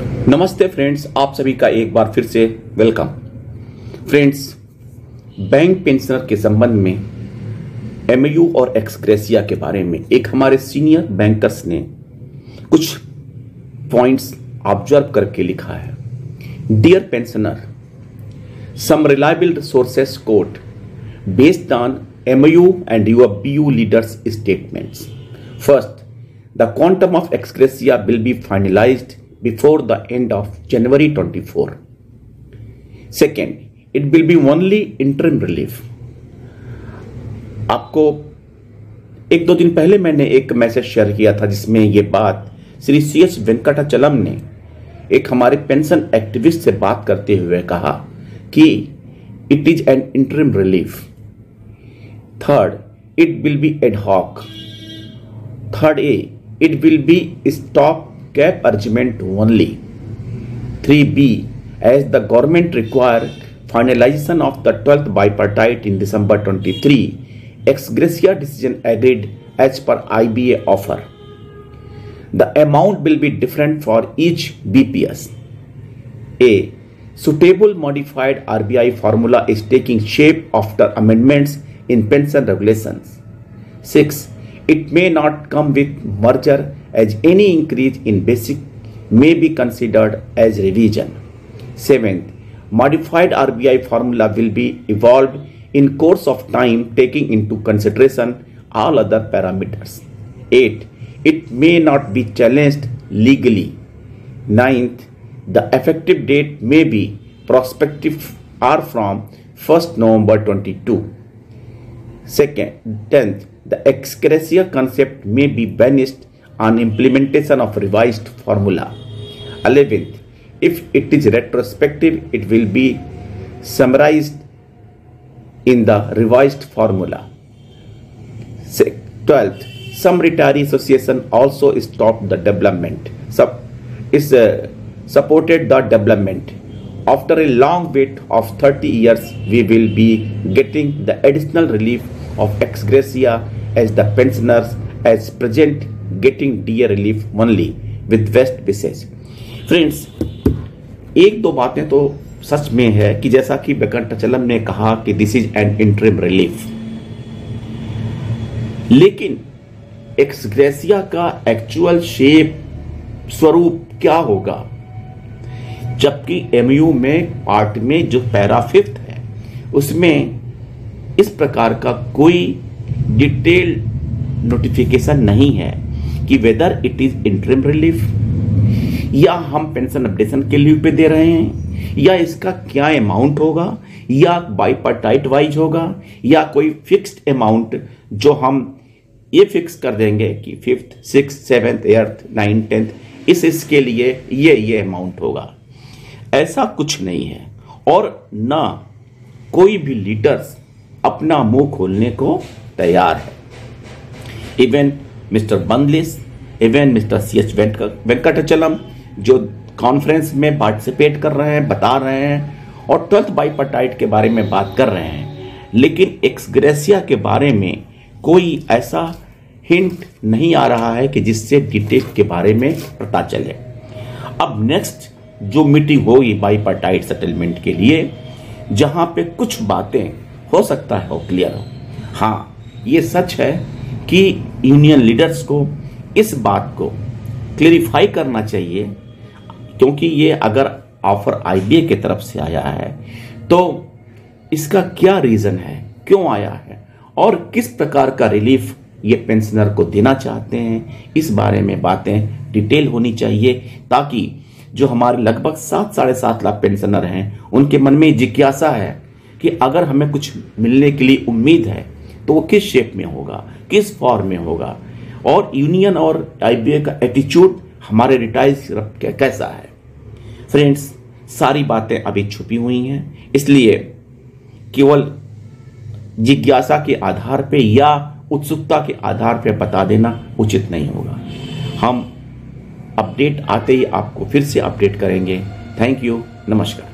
नमस्ते फ्रेंड्स, आप सभी का एक बार फिर से वेलकम। फ्रेंड्स, बैंक पेंशनर के संबंध में एमयू और एक्सग्रेसिया के बारे में एक हमारे सीनियर बैंकर्स ने कुछ पॉइंट्स ऑब्ज़र्व करके लिखा है। Dear pensioner some reliable resources quote based on MU and your B U leaders statements first the quantum of ex gratia will be finalised before the end of January 24. Second, it will be only interim relief. आपको एक दो दिन पहले मैंने एक message share किया था जिसमें यह बात श्री सी एस वेंकटाचलम ने एक हमारे पेंशन एक्टिविस्ट से बात करते हुए कहा कि it is an interim relief third it will be ad hoc third a it will be stop cap arrangement only. 3b as the government require finalization of the 12th bipartite in December 23 ex gratia decision agreed as per IBA offer. The amount will be different for each BPS. A. Suitable modified RBI formula is taking shape after amendments in pension regulations. 6. It may not come with merger as any increase in basic may be considered as revision. Seventh, modified RBI formula will be evolved in course of time taking into consideration all other parameters. 8. It may not be challenged legally. Ninth, the effective date may be prospective or from 1st November 22. Second, 10th, the ex concept may be banished on implementation of revised formula. 11th, if it is retrospective, it will be summarized in the revised formula. 12th, some retiree association also stopped the development. Sub is uh, supported the development. After a long wait of 30 years, we will be getting the additional relief of ex gratia as the pensioners as present getting dear relief only with west wishes friends एक दो बातें तो सच में है कि जैसा कि बेकंटचलम ने कहा कि this is an interim relief लेकिन एक्सग्रेसिया का एक्चुअल शेप स्वरूप क्या होगा? जबकि एमयू में पार्ट में जो पैरा फिफ्थ है, उसमें इस प्रकार का कोई डिटेल्ड नोटिफिकेशन नहीं है। कि whether it is interim relief या हम पेंशन अपडेशन के लीव पे दे रहे हैं, या इसका क्या अमाउंट होगा, या बाईपार्टाइट वाइज होगा, या कोई फिक्स्ड अमाउंट जो हम ये फिक्स कर देंगे कि fifth six seventh eighth nine tenth इस, इसके लिए ये ये अमाउंट होगा। ऐसा कुछ नहीं है। और ना कोई भी लीडर्स अपना मुँह खोलने को तैयार है। Even mister बंदलिस, even mister C H Venkatachalam, जो कॉन्फ्रेंस में पार्टिसिपेट कर रहे हैं, बता रहे हैं, और ट्वेल्थ बाईपटाइट के बारे में बात कर रहे हैं। लेकिन एक्सग्रेसिया के बारे में कोई ऐसा हिंट नहीं आ रहा है कि जिससे डिटेल के बारे में पता चले। अब नेक्स्ट जो मीटिंग होगी बाईपटाइट सेटलमेंट के लिए, जहाँ पे कुछ बातें हो सकता है वो क्लियर हो। हाँ ये सच है कि यूनियन लीडर्स को इस बात को क्लेरिफाई करना चाहिए, क्योंकि ये अगर ऑफ़र आईबीए की तरफ़ से आया है तो इसका क्या रीजन है? क्यों आया है? और किस प्रकार का रिलीफ ये पेंशनर को देना चाहते हैं? इस बारे में बातें डिटेल होनी चाहिए, ताकि जो हमारे लगभग सात, साढ़े सात लाख पेंशनर हैं, उनके मन में जिज्ञासा है कि अगर हमें कुछ मिलने के लिए उम्मीद है तो वो किस शेप में होगा, किस फॉर्म में होगा? और यूनियन और आईबीए का एटीट्यूड हमारे रिटायर कैसा है? फ्रेंड्स सारी बातें अभी छुपी हुई हैं, इसलिए केवल जिज्ञासा के आधार पे या उत्सुकता के आधार पे बता देना उचित नहीं होगा। हम अपडेट आते ही आपको फिर से अपडेट करेंगे। थैंक यू नमस्कार।